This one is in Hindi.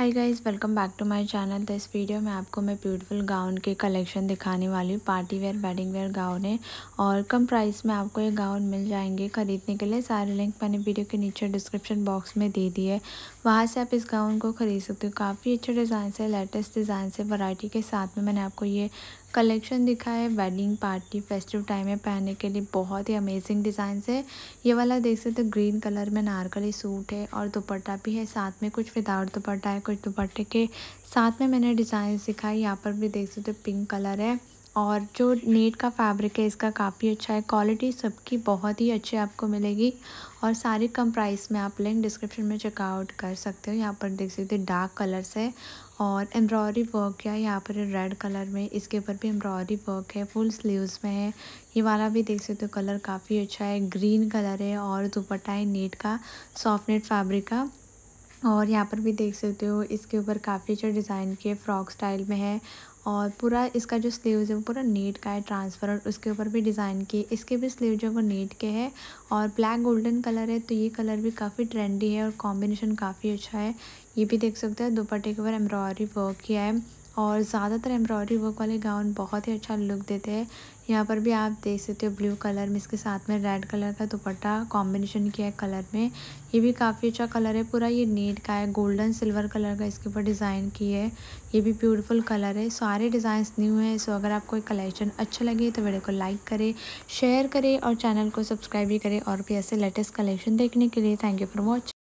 Hi guys welcome back to my channel तो इस वीडियो में आपको मैं ब्यूटीफुल गाउन के कलेक्शन दिखाने वाली हूँ। Party wear wedding wear gown है। और कम प्राइस में आपको ये गाउन मिल जाएँगे खरीदने के लिए। सारे लिंक मैंने वीडियो के नीचे डिस्क्रिप्शन बॉक्स में दे दिए है। वहाँ से आप इस गाउन को ख़रीद सकते हो। काफ़ी अच्छे डिज़ाइन से लेटेस्ट डिज़ाइन से वराइटी के साथ में मैंने आपको ये कलेक्शन दिखा है वेडिंग पार्टी फेस्टिव टाइम में पहनने के लिए बहुत ही अमेजिंग डिज़ाइन है। ये वाला देख सकते हो ग्रीन कलर में नारकली सूट है और दुपट्टा भी है, साथ में कुछ विदाउट दुपट्टा है, कुछ दुपट्टे के। साथ में मैंने डिज़ाइन सिखाई यहाँ पर भी देख सकते हो पिंक कलर है। और जो नेट का फैब्रिक है, इसका काफ़ी अच्छा है। क्वालिटी सबकी बहुत ही अच्छी आपको मिलेगी। और सारे कम प्राइस में आप लिंक डिस्क्रिप्शन में चेकआउट कर सकते हो। यहाँ पर देख सकते हो डार्क कलर्स है और एम्ब्रॉयडरी वर्क है। यहाँ पर रेड कलर में, इसके ऊपर भी एम्ब्रॉयडरी वर्क है। फुल स्लीव्स में है। ये वाला भी देख सकते हो कलर काफ़ी अच्छा है। ग्रीन कलर है और दुपट्टा है नेट का सॉफ्ट नेट फैब्रिक का। और यहाँ पर भी देख सकते हो, इसके ऊपर काफ़ी अच्छा डिज़ाइन के फ्रॉक स्टाइल में है और पूरा इसका जो स्लीव्स है वो पूरा नेट का है ट्रांसफ़र और उसके ऊपर भी डिज़ाइन की, इसके भी स्लीव जो है वो नेट के है और ब्लैक गोल्डन कलर है तो ये कलर भी काफ़ी ट्रेंडी है और कॉम्बिनेशन काफ़ी अच्छा है। ये भी देख सकते हैं, दोपट्टे के ऊपर एम्ब्रॉयडरी वर्क किया है। और ज़्यादातर एम्ब्रॉयडरी वर्क वाले गाउन बहुत ही अच्छा लुक देते हैं। यहाँ पर भी आप देख सकते हो ब्लू कलर में, इसके साथ में रेड कलर का दुपट्टा कॉम्बिनेशन किया है कलर में। ये भी काफ़ी अच्छा कलर है, पूरा ये नेट का है, गोल्डन सिल्वर कलर का इसके ऊपर डिज़ाइन की है। ये भी ब्यूटीफुल कलर है, सारे डिज़ाइंस न्यू हैं, सो अगर आपको ये कलेक्शन अच्छा लगे तो वीडियो को लाइक करें, शेयर करें और चैनल को सब्सक्राइब भी करें और भी ऐसे लेटेस्ट कलेक्शन देखने के लिए थैंक यू फॉर वॉचिंग